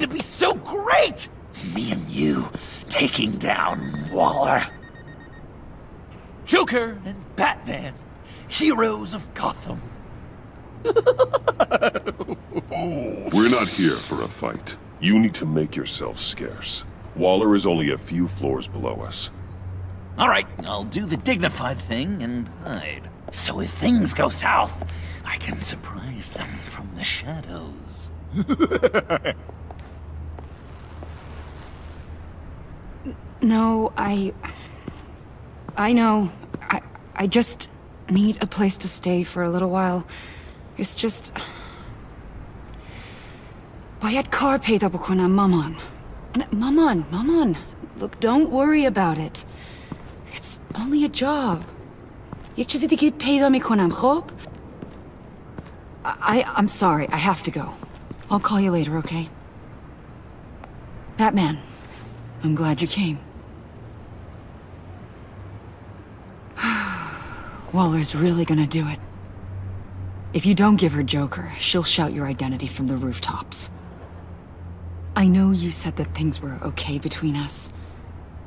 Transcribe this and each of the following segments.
to be so great! Me and you taking down Waller. Joker and Batman, heroes of Gotham. We're not here for a fight. You need to make yourself scarce. Waller is only a few floors below us. All right, I'll do the dignified thing and hide. So if things go south, I can surprise them from the shadows. No, I... I know. I, I just need a place to stay for a little while. It's just... باید کار پیدا بکنم مامان. Maman, maman. Look, don't worry about it. It's only a job. یک چیزی دیگه پیدا میکنم خب؟ I, I'm sorry, I have to go. I'll call you later, okay? Batman, I'm glad you came. Waller's really gonna do it. If you don't give her Joker, she'll shout your identity from the rooftops. I know you said that things were okay between us,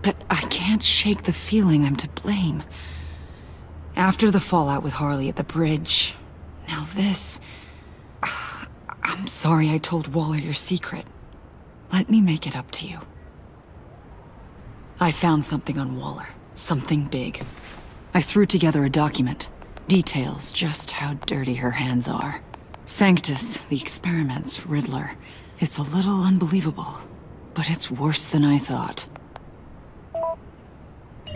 but I can't shake the feeling I'm to blame. After the fallout with Harley at the bridge, now this... I'm sorry I told Waller your secret. Let me make it up to you. I found something on Waller. Something big. I threw together a document. Details just how dirty her hands are. Sanctus, the experiments, Riddler. It's a little unbelievable, but it's worse than I thought.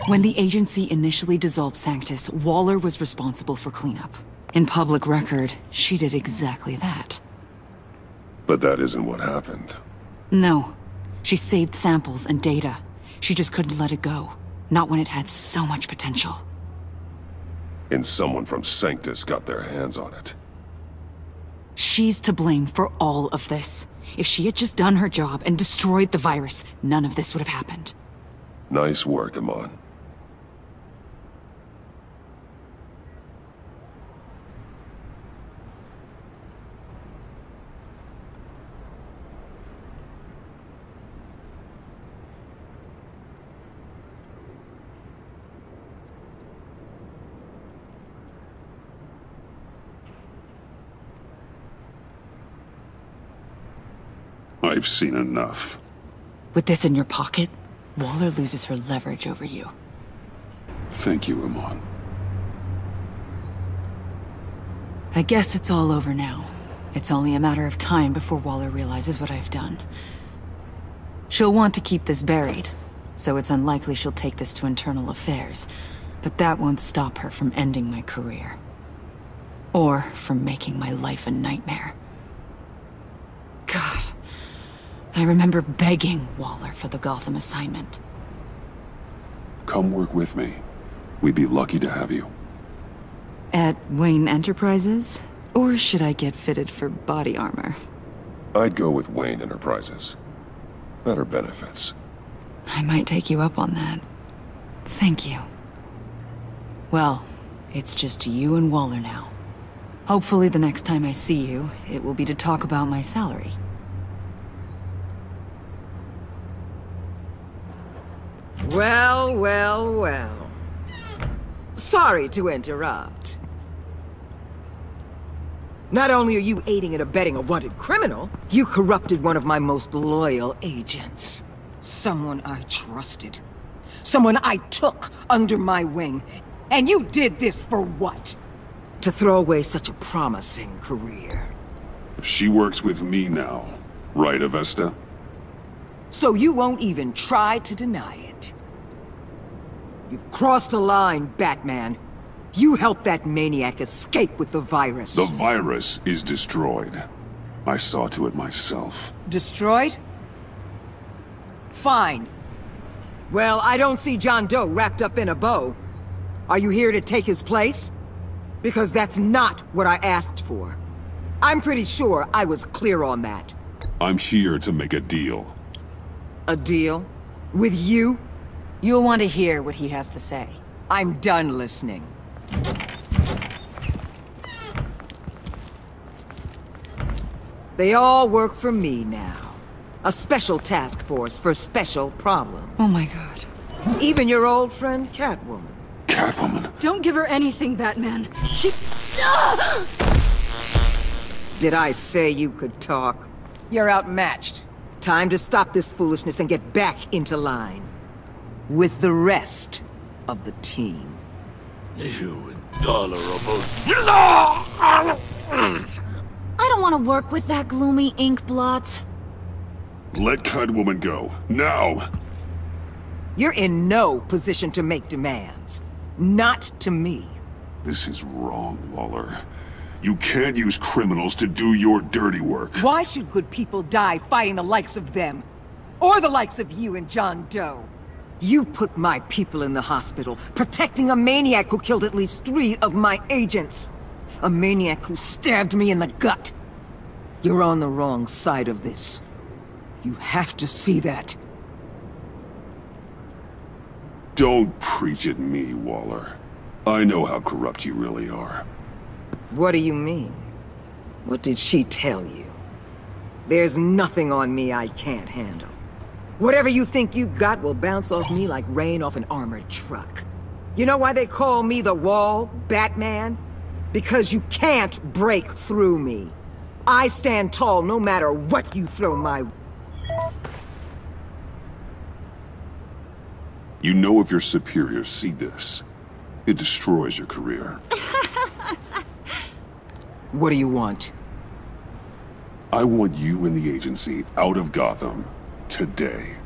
When the agency initially dissolved Sanctus, Waller was responsible for cleanup. In public record, she did exactly that. But that isn't what happened. No. She saved samples and data. She just couldn't let it go. Not when it had so much potential. And someone from Sanctus got their hands on it. She's to blame for all of this. If she had just done her job and destroyed the virus, none of this would have happened. Nice work, Iman. I've seen enough. With this in your pocket, Waller loses her leverage over you. Thank you, Iman. I guess it's all over now. It's only a matter of time before Waller realizes what I've done. She'll want to keep this buried, so it's unlikely she'll take this to internal affairs. But that won't stop her from ending my career. Or from making my life a nightmare. God. I remember begging Waller for the Gotham assignment. Come work with me. We'd be lucky to have you. At Wayne Enterprises? Or should I get fitted for body armor? I'd go with Wayne Enterprises. Better benefits. I might take you up on that. Thank you. Well, it's just you and Waller now. Hopefully the next time I see you, it will be to talk about my salary. Well, well, well. Sorry to interrupt. Not only are you aiding and abetting a wanted criminal, you corrupted one of my most loyal agents. Someone I trusted. Someone I took under my wing. And you did this for what? To throw away such a promising career. She works with me now. Right, Avesta? So you won't even try to deny it. You've crossed a line, Batman. You helped that maniac escape with the virus. The virus is destroyed. I saw to it myself. Destroyed? Fine. Well, I don't see John Doe wrapped up in a bow. Are you here to take his place? Because that's not what I asked for. I'm pretty sure I was clear on that. I'm here to make a deal. A deal? With you? You'll want to hear what he has to say. I'm done listening. They all work for me now. A special task force for special problems. Oh my god. Even your old friend Catwoman. Catwoman. Don't give her anything, Batman. She... Did I say you could talk? You're outmatched. Time to stop this foolishness and get back into line. With the rest of the team. You intolerable. I don't want to work with that gloomy ink blot. Let Catwoman go. Now! You're in no position to make demands. Not to me. This is wrong, Waller. You can't use criminals to do your dirty work. Why should good people die fighting the likes of them? Or the likes of you and John Doe? You put my people in the hospital, protecting a maniac who killed at least three of my agents. A maniac who stabbed me in the gut. You're on the wrong side of this. You have to see that. Don't preach at me, Waller. I know how corrupt you really are. What do you mean? What did she tell you? There's nothing on me I can't handle. Whatever you think you got will bounce off me like rain off an armored truck. You know why they call me the Wall, Batman? Because you can't break through me. I stand tall no matter what you throw my... You know if your superiors see this, it destroys your career. What do you want? I want you and the agency out of Gotham today.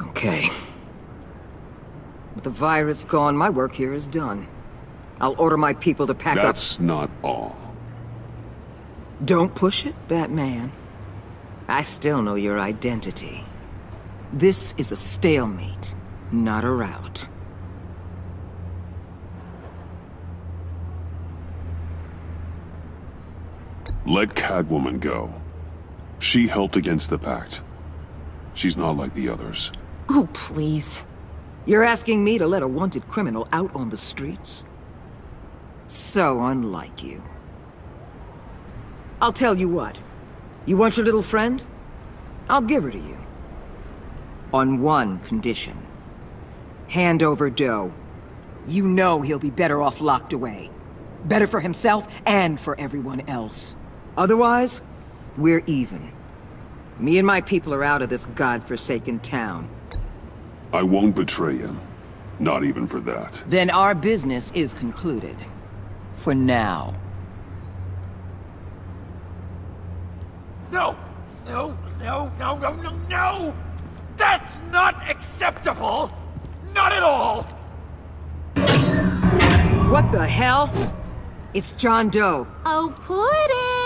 Okay. With the virus gone, my work here is done. I'll order my people to pack up. That's not all. Don't push it, Batman. I still know your identity. This is a stalemate, not a rout. Let Catwoman go. She helped against the Pact. She's not like the others. Oh, please. You're asking me to let a wanted criminal out on the streets? So unlike you. I'll tell you what. You want your little friend? I'll give her to you. On one condition. Hand over Doe. You know he'll be better off locked away. Better for himself and for everyone else. Otherwise, we're even. Me and my people are out of this godforsaken town. I won't betray him. Not even for that. Then our business is concluded. For now. No! No, no, no, no, no, no! That's not acceptable! Not at all! What the hell? It's John Doe. Oh, Puddin'!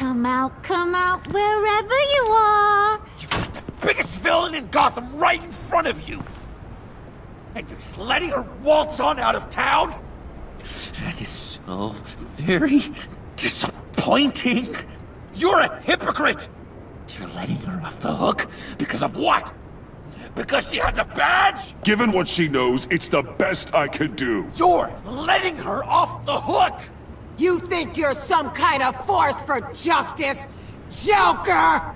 Come out, come out, wherever you are! You've got the biggest villain in Gotham right in front of you! And you're just letting her waltz on out of town? That is so very disappointing. You're a hypocrite! You're letting her off the hook because of what? Because she has a badge? Given what she knows, it's the best I could do. You're letting her off the hook! You think you're some kind of force for justice? Joker!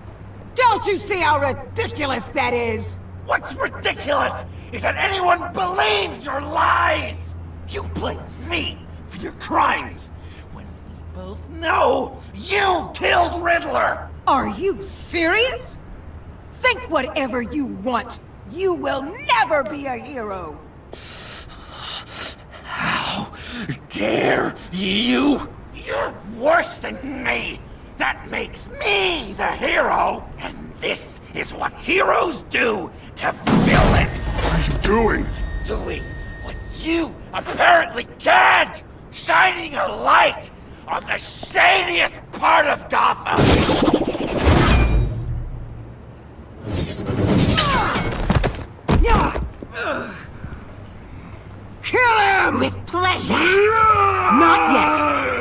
Don't you see how ridiculous that is? What's ridiculous is that anyone believes your lies! You blame me for your crimes, when we both know you killed Riddler! Are you serious? Think whatever you want. You will never be a hero. How dare you? You're worse than me! That makes me the hero! And this is what heroes do to villains! What are you doing? Doing what you apparently can't! Shining a light on the shadiest part of Gotham! Kill him! Pleasure! Not yet!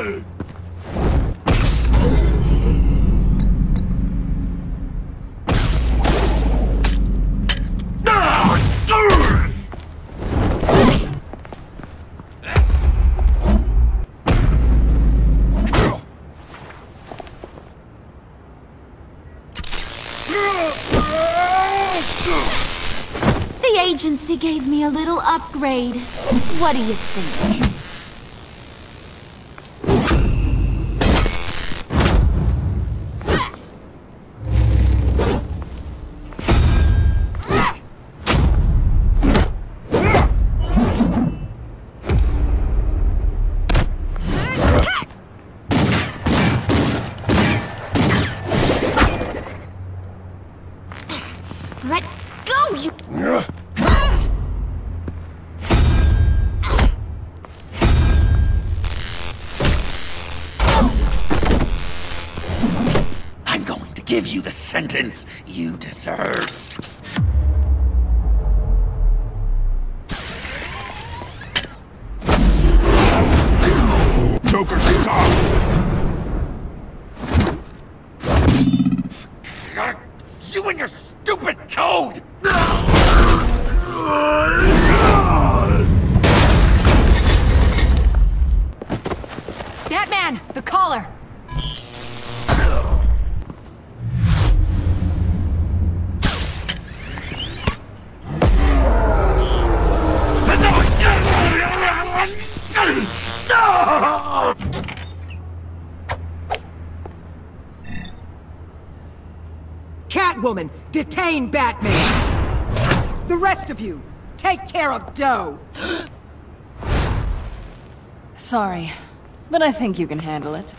Agency gave me a little upgrade. What do you think? Let go, you... give you the sentence you deserve. Catwoman, detain Batman! The rest of you, take care of Doe! Sorry, but I think you can handle it.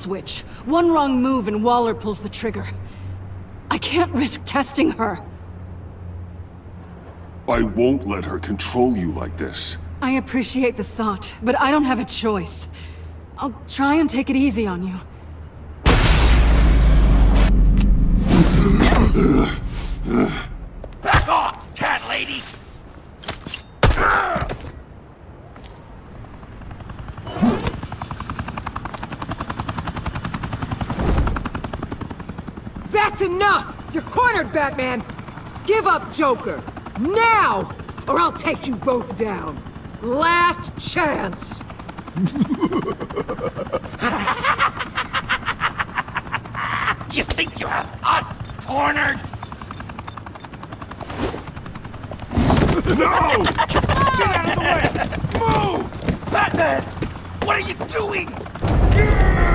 Switch. One wrong move and Waller pulls the trigger. I can't risk testing her. I won't let her control you like this. I appreciate the thought, but I don't have a choice. I'll try and take it easy on you. Back off, cat lady! That's enough! You're cornered, Batman! Give up, Joker! Now! Or I'll take you both down! Last chance! You think you have us cornered? No! Get out of the way! Move! Batman! What are you doing?